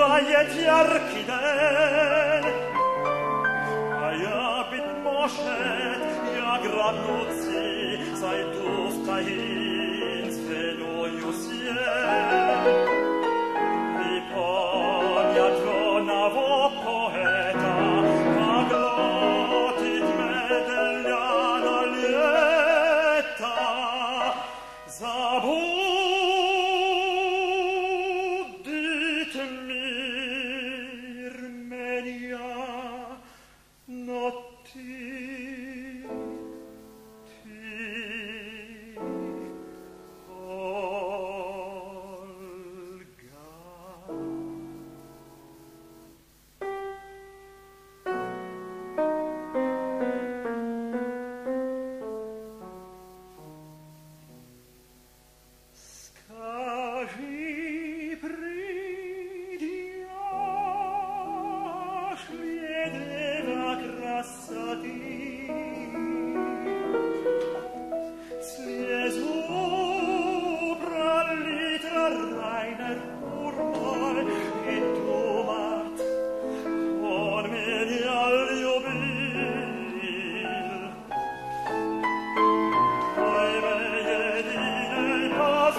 vayet yarkiden Aya bit moshet ya sai sei du kahin velo yusier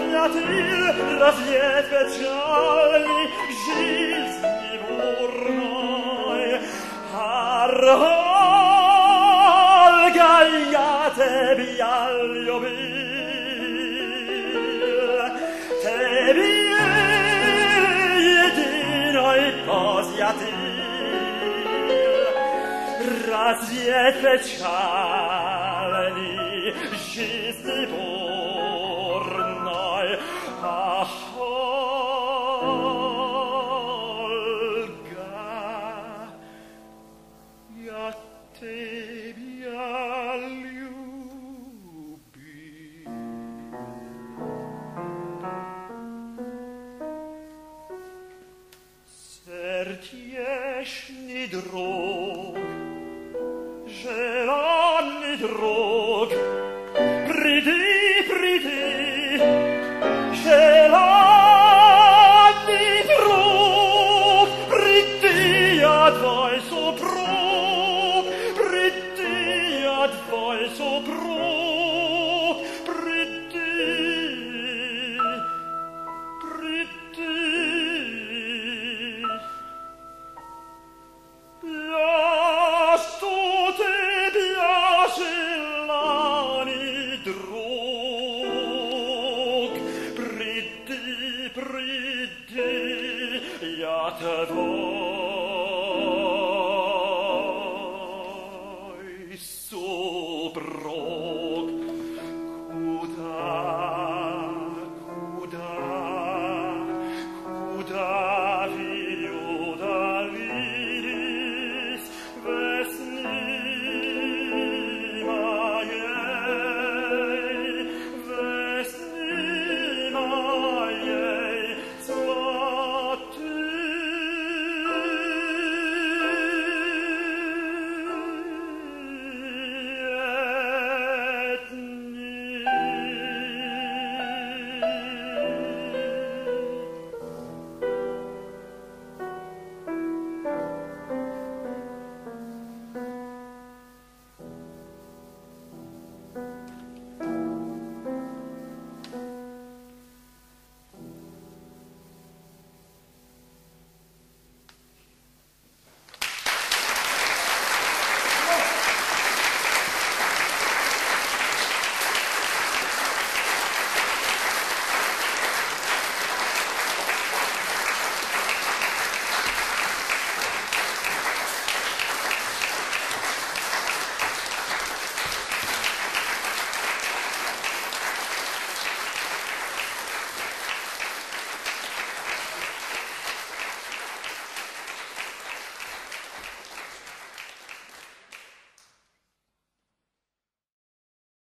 platir la fiette gialli gilsi burnoi arhol gagliate biallio bil te bil di noi posiati raziet pecciati drog. Pridi, pridi Ce la Pridi ad vai Pridi ad vai Pridi Pridi